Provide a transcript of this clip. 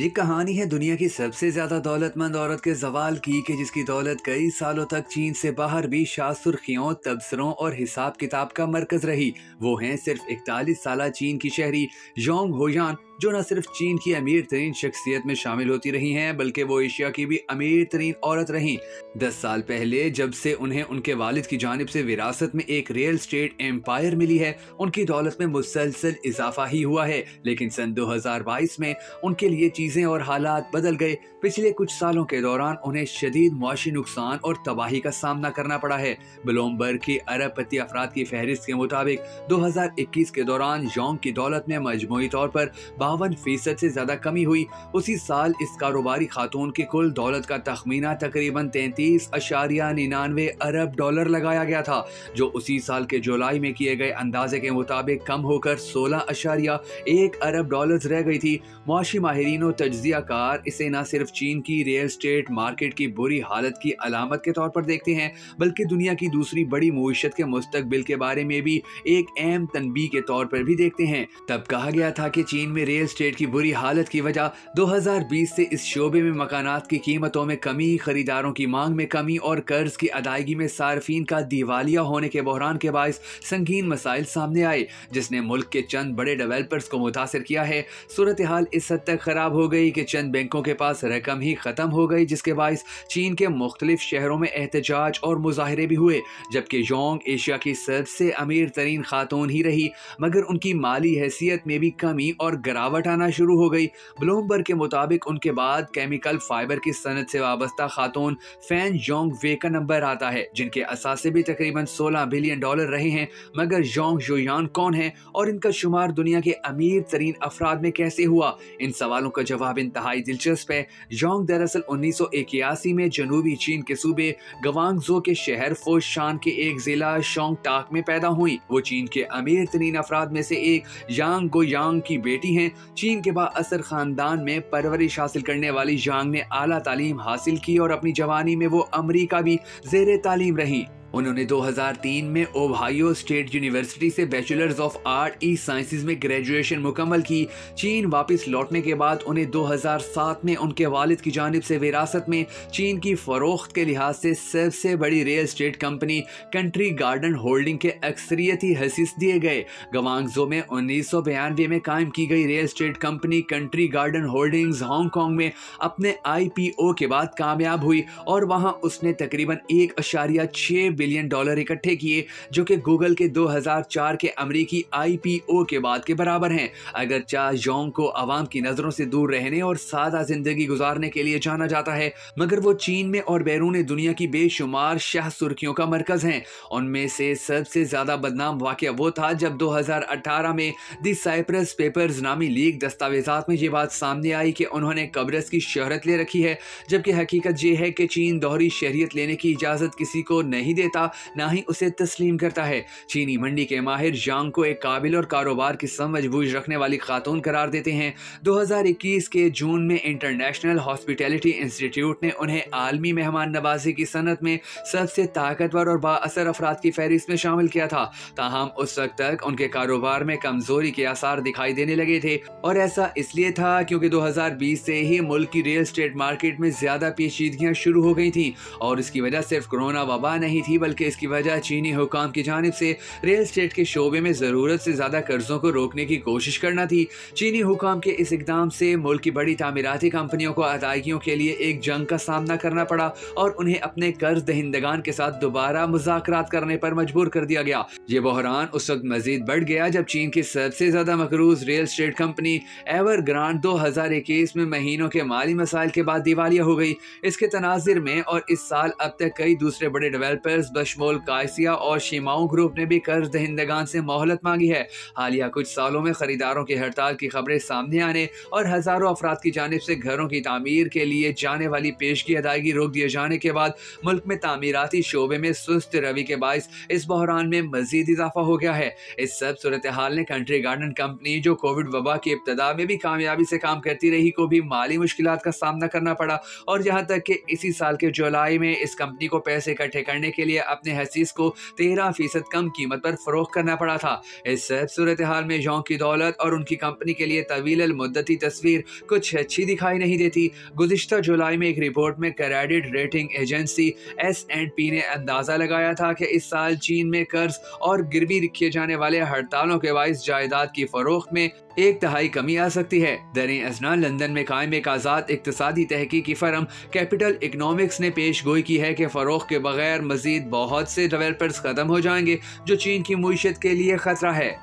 ये कहानी है दुनिया की सबसे ज़्यादा दौलतमंद औरत के जवाल की, कि जिसकी दौलत कई सालों तक चीन से बाहर भी शाह तबसरों और हिसाब किताब का मरकज रही। वो हैं सिर्फ़ इकतालीस साल चीन की शहरी योंग होयान जो न सिर्फ़ चीन की अमीर तरीन शख्सियत में शामिल होती रही हैं, बल्कि वो एशिया की भी अमीर तरीन औरत रही। दस साल पहले, जब से उन्हें उनके वालिद की जानब से विरासत में एक रियल स्टेट एम्पायर मिली है, उनकी दौलत में मुसलसल इजाफा ही हुआ है। लेकिन सन 2022 में उनके लिए चीज़ें और हालात बदल गए। पिछले कुछ सालों के दौरान उन्हें शदीद मुआशी नुकसान और तबाही का सामना करना पड़ा है। ब्लूमबर्ग की अरबपति अफराद की फहरिस्त के मुताबिक 2021 के दौरान योंग की दौलत में मजमू तौर पर बावन फ़ीसद से ज़्यादा कमी हुई। उसी साल इस कारोबारी खातून की कुल दौलत का तखमीना तकरीबन तैतीस अशारिया निन्यानवे अरब डॉलर लगाया गया था, जो उसी साल के जुलाई में किए गए अंदाजे के मुताबिक कम होकर सोलह अशारिया एक अरब डॉलर रह गई थी। मुआशी माहरीन और तजिया कार इसे न सिर्फ़ चीन की रियल स्टेट मार्केट की बुरी हालत की अलामत के तौर पर देखते हैं, बल्कि दुनिया की दूसरी बड़ी मीशत के मुस्तबिल के बारे में भी एक अहम तनबी के तौर पर भी देखते हैं। तब कहा गया था कि चीन में रियल स्टेट की बुरी हालत की वजह 2020 से इस शोबे में मकानात की कीमतों में कमी, खरीदारों की मांग में कमी और कर्ज की अदायगी में सार्फिन का दिवालिया होने के बहरान के बायस संगीन मसाइल सामने आए, जिसने मुल्क के चंद बड़े डेवलपर्स को मुतासर किया है। सूरत हाल इस हद तक खराब हो गई कि चंद बैंकों के पास रकम ही ख़त्म हो गई, जिसके बायस चीन के मुख्तलिफ़ शहरों में एहतजाज और मुजाहरे भी हुए, जबकि योंग एशिया की सबसे अमीर तरीन खातून ही रही, मगर उनकी माली हैसियत में भी कमी और गिरावट आना शुरू हो गई। ब्लूमबर्ग के मुताबिक उनके बाद केमिकल फाइबर की सनत से वाबस्ता खातून फ़ैन योंग वे का नंबर आता है, जिनके असासे भी तकरीबन 16 बिलियन डॉलर रहे हैं। मगर योंग जोयान कौन है और इनका शुमार दुनिया के अमीर तरीन अफराद में कैसे हुआ? इन सवालों का जवाब इंतहाई दिलचस्प है। योंग दरअसल उन्नीस सौ इक्यासी में जनूबी चीन के सूबे गवांगजो के शहर फोशान के एक जिला शोंग टाक में पैदा हुई। वो चीन के अमीर तरीन अफराद में से एक यांग गो यांग की बेटी हैं। चीन के बाद असर खानदान में परवरिश हासिल करने वाली जांग ने आला तालीम हासिल की और अपनी जवानी में वो अमरीका भी जेर तालीम रही। उन्होंने 2003 में ओहायो स्टेट यूनिवर्सिटी से बैचलर्स ऑफ़ आर्ट, ई साइंसेज में ग्रेजुएशन मुकम्मल की। चीन वापस लौटने के बाद उन्हें 2007 में उनके वालिद की जानब से विरासत में चीन की फरोख्त के लिहाज से सबसे बड़ी real estate company Country Garden Holding के अक्सरियती हसीस दिए गए। गवांगजो में उन्नीस में कायम की गई real estate company Country Garden Holdings Hong Kong में अपने आई पी ओ के बाद कामयाब हुई और वहाँ उसने तकरीबन एक अशारिया छः बिलियन डॉलर इकट्ठे किए, जो कि गूगल के 2004 के अमरीकी आईपीओ के बाद के बराबर हैं। अगर चा जोंग को आवाम की नज़रों से दूर रहने और सादा ज़िंदगी गुजारने के लिए जाना जाता है, मगर वो चीन में और बैरून दुनिया की बेशुमार शाह सुर्खियों का मरकज हैं। उनमें से सबसे ज़्यादा बदनाम वाक़ वो था जब 2018 में दी साइप्रस पेपर्स नामी लीक दस्तावेजात में ये बात सामने आई कि उन्होंने कब्रस की शहरत ले रखी है, जबकि हकीकत ये है कि चीन दोहरी शहरियत लेने की इजाज़त किसी को नहीं देता। देता, ना ही उसे तस्लीम करता है। चीनी मंडी के माहिर जांग को एक काबिल और कारोबार की समझ बूझ रखने वाली खातून करार देते हैं। 2021 के जून में इंटरनेशनल हॉस्पिटैलिटी इंस्टीट्यूट ने उन्हें आलमी मेहमान नवाजी की सनत में सबसे ताकतवर और बासर अफराद की फहरिस्त में शामिल किया था। ताहम उस वक्त तक उनके कारोबार में कमज़ोरी के आसार दिखाई देने लगे थे। और ऐसा इसलिए था क्योंकि 2020 से ही मुल्क की रियल स्टेट मार्केट में ज़्यादा पेचीदगियाँ शुरू हो गई थी और इसकी वजह सिर्फ़ कोरोना वबा नहीं थी बल्कि इसकी वजह चीनी हुकाम की जानब से रियल स्टेट के शोबे में ज़रूरत से ज़्यादा कर्जों को रोकने की कोशिश करना थी। चीनी हुकाम के इस इकदाम से मुल्क की बड़ी तमीराती कंपनियों को अदायगियों के लिए एक जंग का सामना करना पड़ा और उन्हें अपने कर्ज दहिंदगान के साथ दोबारा मुजाकर करने पर मजबूर कर दिया गया। ये बहरान उस वक्त मजीद बढ़ गया जब चीन की सबसे ज़्यादा मकरूज real estate company Evergrande दो हज़ार इक्कीस में महीनों के माली मसाइल के बाद दिवालिया हो गई। इसके तनाजिर में और इस साल अब तक कई दूसरे बड़े डेवलपर्स बशमोल कायसिया और शिमाऊ ग्रुप ने भी कर्ज दहिंदगान से मोहलत मांगी है। हालिया कुछ सालों में खरीदारों की हड़ताल की खबरें सामने आने और हज़ारों अफराद की जानब से घरों की तामीर के लिए जाने वाली पेश की अदायगी रोक दिए जाने के बाद मुल्क में तामीराती शोबे में सुस्त रवि के बायस इस बहरान में मजीद इजाफा हो गया है। इस सब सूरत हाल ने कंट्री गार्डन कंपनी, जो कोविड वबा की इब्तदा में भी कामयाबी से काम करती रही, को भी माली मुश्किल का सामना करना पड़ा और यहाँ तक कि इसी साल के जुलाई में इस कंपनी को पैसे इकट्ठे करने के लिए लिए अपने हसीस को तेरह फ़ीसद कम कीमत पर फरोख करना पड़ा था। इस सूरत हाल में जौ की दौलत और उनकी कंपनी के लिए तवील मुद्दती तस्वीर कुछ अच्छी दिखाई नहीं देती, गुजशत जुलाई में एक रिपोर्ट में credit rating agency S and P ने अंदाज़ा लगाया था कि इस साल चीन में कर्ज और गिरवी रखे जाने वाले हड़तालों के बायस जायदाद की फरोख्त में एक तहाई कमी आ सकती है। दर अजना लंदन में कायम एक आज़ाद इकतदी तहकीकी फर्म कैपिटल इकनॉमिक्स ने पेश गोई की है कि फ़रोख के बगैर मजीद बहुत से डेवलपर्स ख़त्म हो जाएँगे, जो चीन की मीशत के लिए ख़तरा है।